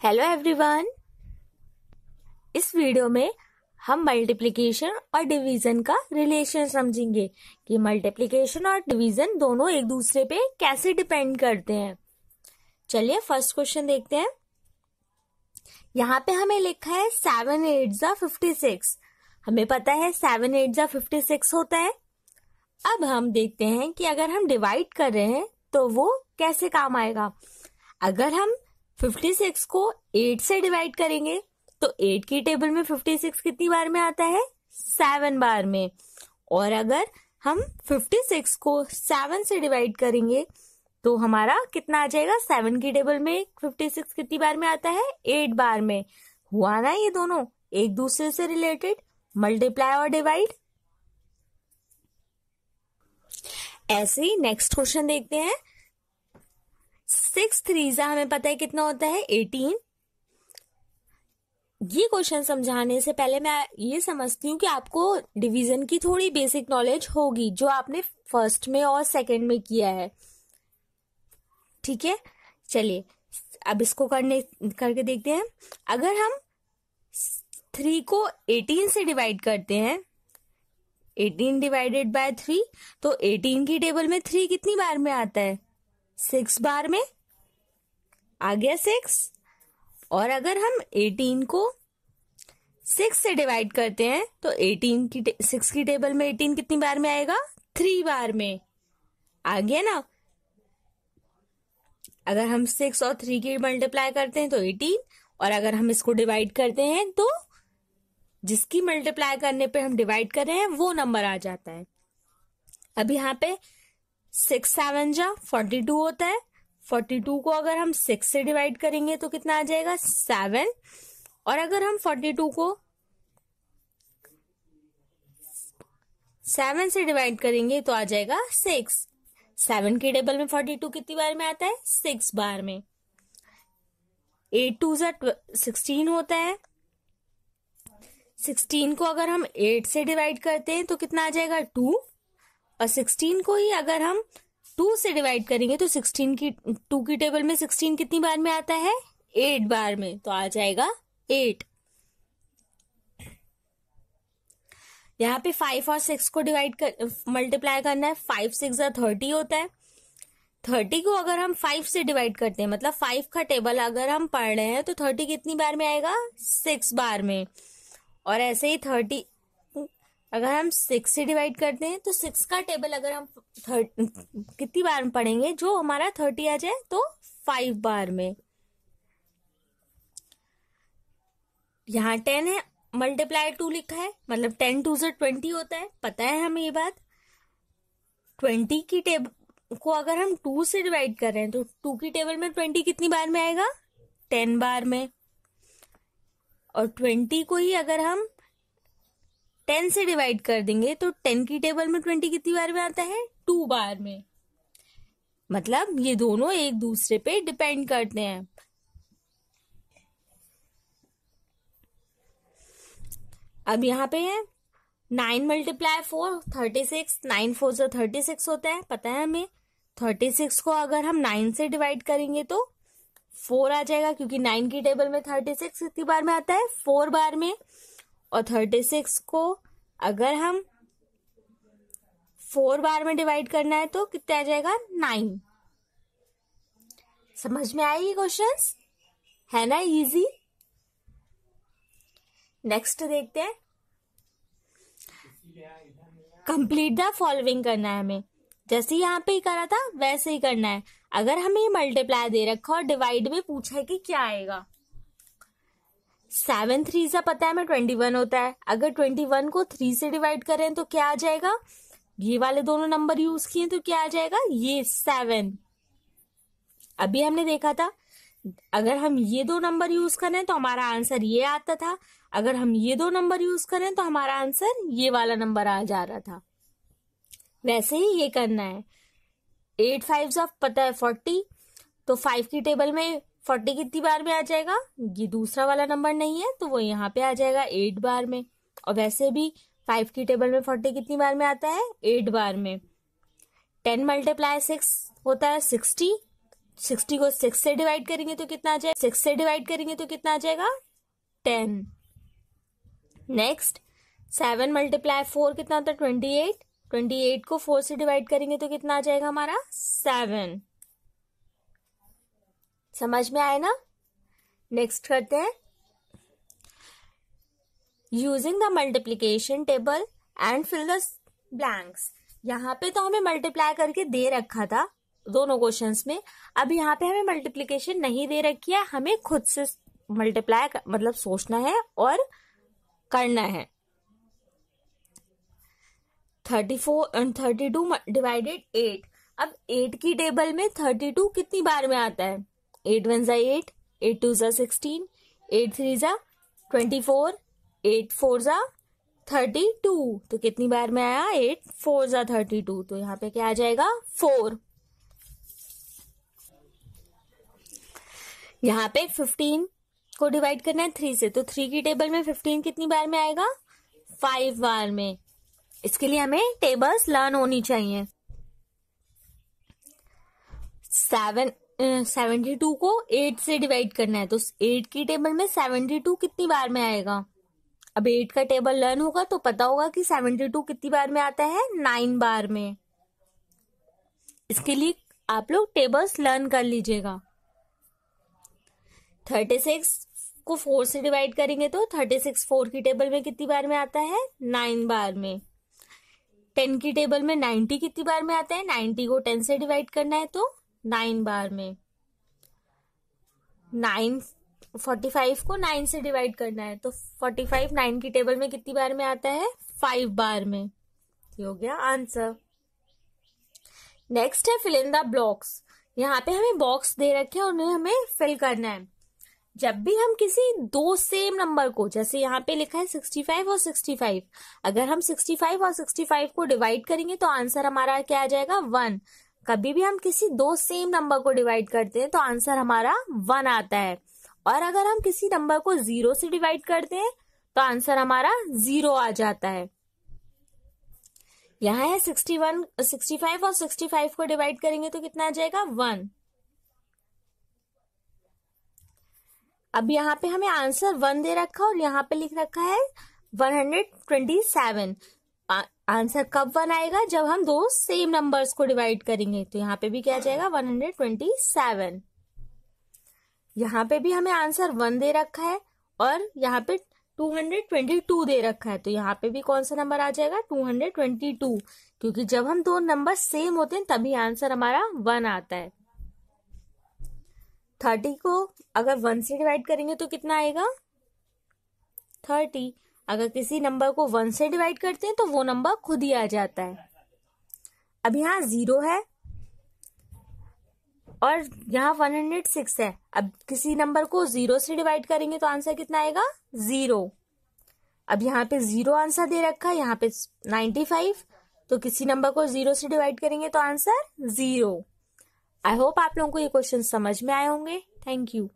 Hello everyone इस video में हम मल्टीप्लिकेशन और डिवीज़न का रिलेशन समझेंगे कि मल्टीप्लिकेशन और डिवीज़न दोनों एक दूसरे पे कैसे डिपेंड करते हैं। चलिए फ़र्स्ट क्वेश्चन देखते हैं। यहाँ पे हमें लिखा है सेवन एट जा फिफ्टी सिक्स हमें पता है सेवन एट जा फिफ्टी सिक्स होता है। अब हम देखते हैं कि अगर हम डिवाइड कर रहे हैं तो वो कैसे काम आएगा। अगर हम 56 को 8 से डिवाइड करेंगे तो 8 की टेबल में 56 कितनी बार में आता है? सेवन बार में। और अगर हम 56 को 7 से डिवाइड करेंगे तो हमारा कितना आ जाएगा? सेवन की टेबल में 56 कितनी बार में आता है? एट बार में। हुआ ना ये दोनों? एक दूसरे से रिलेटेड, मल्टीप्लाई और डिवाइड। ऐसे ही नेक्स्ट क्वेश्चन देखते हैं। सिक्स थ्री थ्रीजा, हमें पता है कितना होता है? एटीन। ये क्वेश्चन समझाने से पहले मैं ये समझती हूँ कि आपको डिवीज़न की थोड़ी बेसिक नॉलेज होगी, जो आपने फ़र्स्ट में और सेकंड में किया है। ठीक है? चलिए, अब इसको करने, करके देखते हैं। अगर हम थ्री को एटीन से डिवाइड करते हैं, एटीन डिवाइडेड बाय थ्री तो एटीन की टेबल में थ्री कितनी बार में आता है? सिक्स बार में, आ गया सिक्स। और अगर हम एटीन को सिक्स से डिवाइड करते हैं तो एटीन की सिक्स की टेबल में एटीन कितनी बार में आएगा? थ्री बार में। आ गया ना? अगर हम सिक्स और थ्री की मल्टीप्लाई करते हैं तो एटीन। और अगर हम इसको डिवाइड करते हैं तो जिसकी मल्टीप्लाई करने पे हम डिवाइड कर रहे हैं, वो नंबर आ जाता है। अब यहाँ पे सिक्स सेवन जा फोर्टी टू होता है। फोर्टी टू को अगर हम सिक्स से डिवाइड करेंगे तो कितना आ जाएगा? सेवन और अगर हम फोर्टी टू को सेवन से डिवाइड करेंगे तो आ जाएगा सिक्स सेवन के टेबल में फोर्टी टू कितनी बार में आता है? सिक्स बार में। एट टू जा सिक्सटीन होता है। सिक्सटीन को अगर हम एट से डिवाइड करते हैं तो कितना आ जाएगा? टू और सिक्सटीन को ही अगर हम टू से डिवाइड करेंगे तो सिक्सटीन की टू की टेबल में सिक्सटीन कितनी बार में आता है? एट बार में। तो आ जाएगा एट यहाँ पे फाइव और सिक्स को डिवाइड कर मल्टीप्लाई करना है। फाइव सिक्स या थर्टी होता है। थर्टी को अगर हम फाइव से डिवाइड करते हैं मतलब फाइव का टेबल अगर हम पढ़ रहे हैं तो थर्टी कितनी बार में आएगा? सिक्स बार में। और ऐसे ही थर्टी अगर हम सिक्स से डिवाइड करते हैं तो सिक्स का टेबल अगर हम कितनी बार में पढ़ेंगे? जो हमारा थर्टी आ जाए तो फाइव बार में। यहाँ टेन है मल्टीप्लाई टू लिखा है मतलब टेन टू से ट्वेंटी होता है। पता है हमें ये बात? ट्वेंटी की टेबल को अगर हम टू से डिवाइड कर रहे हैं तो टू की टेबल में ट्वेंटी कितनी बार में आएगा? टेन बार में। और ट्वेंटी को ही अगर हम टेन से डिवाइड कर देंगे तो टेन की टेबल में ट्वेंटी कितनी बार में आता है? टू बार में। मतलब ये दोनों एक दूसरे पे डिपेंड करते हैं। अब यहाँ पे है, nine multiply four, thirty six, nine four जो थर्टी सिक्स होता है, पता है हमें? थर्टी सिक्स को अगर हम नाइन से डिवाइड करेंगे तो फोर आ जाएगा, क्योंकि नाइन की टेबल में थर्टी सिक्स कितनी बार में आता है? फोर बार में। और थर्टी सिक्स को अगर हम फोर बार में डिवाइड करना है तो कितना आ जाएगा? नाइन समझ में ये क्वेश्चन है ना इजी नेक्स्ट देखते हैं। कंप्लीट द फॉलोइंग करना है हमें। जैसे यहाँ पे ही करा था, वैसे ही करना है। अगर हमें मल्टीप्लाई दे रखा और डिवाइड में पूछा है कि क्या आएगा? सेवन थ्री सा पता है मैं ट्वेंटी वन होता है। अगर ट्वेंटी वन को थ्री से डिवाइड करें तो क्या आ जाएगा? ये वाले दोनों नंबर यूज़ किए तो क्या आ जाएगा? ये सेवन। अभी हमने देखा था, अगर हम ये दो नंबर यूज़ करें तो हमारा आंसर ये आता था। अगर हम ये दो नंबर यूज़ करें तो हमारा आंसर ये वाला नंबर आ जा रहा था। वैसे ही ये करना है। एट फाइव पता है फोर्टी तो फाइव की टेबल में फोर्टी कितनी बार में आ जाएगा? ये दूसरा वाला नंबर नहीं है तो वो यहाँ पे आ जाएगा एट बार में। और वैसे भी फाइव की टेबल में फोर्टी कितनी बार में आता है? एट बार में। टेन मल्टीप्लाई सिक्स होता है सिक्सटी सिक्सटी को सिक्स से डिवाइड करेंगे तो कितना आ जाएगा सिक्स से डिवाइड करेंगे तो कितना आ जाएगा? Ten next seven multiply four कितना होता है? ट्वेंटी एट ट्वेंटी एट को फोर से डिवाइड करेंगे तो कितना आ जाएगा हमारा? सेवन समझ में आए ना? नेक्स्ट करते हैं. Using the multiplication table and fill the blanks यहाँ पे तो हमें मल्टीप्लाई करके दे रखा था दोनों क्वेश्चंस में. अब यहाँ पे हमें मल्टीप्लीकेशन नहीं दे रखी है, हमें खुद से मल्टीप्लाई मतलब सोचना है और करना है. Thirty four thirty two divided eight अब एट की टेबल में थर्टी टू कितनी बार में आता है? एट वन ज़ा एट एट टू ज़ा सिक्सटीन एट थ्री ज़ा ट्वेंटी फोर एट फोर ज़ा थर्टी टू तो कितनी बार में आया? एट फोर ज़ा थर्टी टू तो यहाँ पे क्या आ जाएगा? फोर यहाँ पे फिफ्टीन को डिवाइड करना है थ्री से। तो थ्री की टेबल में फिफ्टीन कितनी बार में आएगा? फाइव बार में। इसके लिए हमें टेबल्स लर्न होनी चाहिए। सेवन सेवेंटी टू को एट से डिवाइड करना है तो एट की टेबल में सेवेंटी टू कितनी बार में आएगा? अब एट का टेबल लर्न होगा तो पता होगा कि सेवेंटी टू कितनी बार में आता है? नाइन बार में। इसके लिए आप लोग टेबल्स लर्न कर लीजिएगा। थर्टी सिक्स को फोर से डिवाइड करेंगे तो थर्टी सिक्स फोर की टेबल में कितनी बार में आता है? नाइन बार में। टेन की टेबल में नाइन्टी कितनी बार में आता है? नाइन्टी को टेन से डिवाइड करना है तो नाइन बार में। नाइन फोर्टी फाइव को नाइन से डिवाइड करना है तो फोर्टी फाइव नाइन की टेबल में कितनी बार में आता है? फाइव बार में। ये हो गया आंसर नेक्स्ट है फिल इन द ब्लॉक्स यहाँ पे हमें बॉक्स दे रखे हैं, उन्हें हमें फिल करना है। जब भी हम किसी दो सेम नंबर को, जैसे यहाँ पे लिखा है 65 और 65 अगर हम 65 और 65 को डिवाइड करेंगे तो आंसर हमारा क्या आ जाएगा? वन कभी भी हम किसी दो सेम नंबर को डिवाइड करते हैं तो आंसर हमारा वन आता है। और अगर हम किसी नंबर को ज़ीरो से डिवाइड करते हैं तो आंसर हमारा ज़ीरो आ जाता है। यहाँ है सिक्सटी वन सिक्सटी फाइव और सिक्सटी फाइव को डिवाइड करेंगे तो कितना आ जाएगा? वन अब यहाँ पे हमें आंसर वन दे रखा और यहाँ पे लिख रखा है one hundred twenty seven answer कब वन आएगा? जब हम दो सेम नंबर्स को डिवाइड करेंगे तो यहाँ पे भी क्या जाएगा? वन हंड्रेड ट्वेंटी सेवन यहाँ पे भी हमें आंसर वन दे रखा है और यहाँ पे टू हंड्रेड ट्वेंटी टू दे रखा है। तो यहाँ पे भी कौन सा नंबर आ जाएगा? टू हंड्रेड ट्वेंटी टू क्योंकि जब हम दो नंबर सेम होते हैं, तभी आंसर हमारा वन आता है। थर्टी को अगर वन से डिवाइड करेंगे तो कितना आएगा? थर्टी अगर किसी नंबर को वन से डिवाइड करते हैं तो वो नंबर खुद ही आ जाता है। अब यहाँ ज़ीरो है और यहाँ वन हंड्रेड सिक्स है। अब किसी नंबर को ज़ीरो से डिवाइड करेंगे तो आंसर कितना आएगा? ज़ीरो अब यहाँ पे ज़ीरो आंसर दे रखा है, यहाँ पे नाइन्टी फाइव तो किसी नंबर को ज़ीरो से डिवाइड करेंगे तो आंसर ज़ीरो आई होप आप लोगों को ये क्वेश्चन समझ में आए होंगे। Thank you